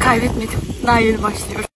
Kaybetmedim. Daha yeni başlıyorum.